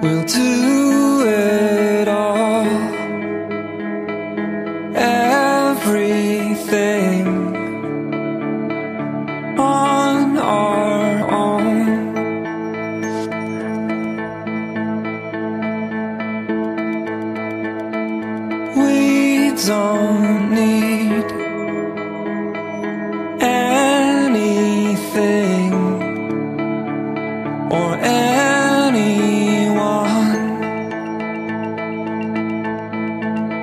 We'll do it all. Everything on our own. We don't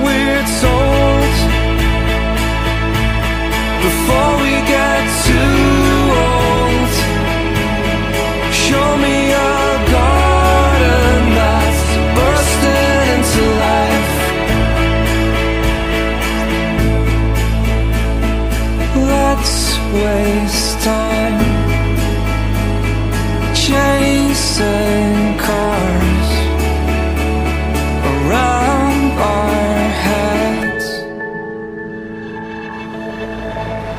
We're told before we get too old. Show me a garden that's bursting into life. Let's waste time chasing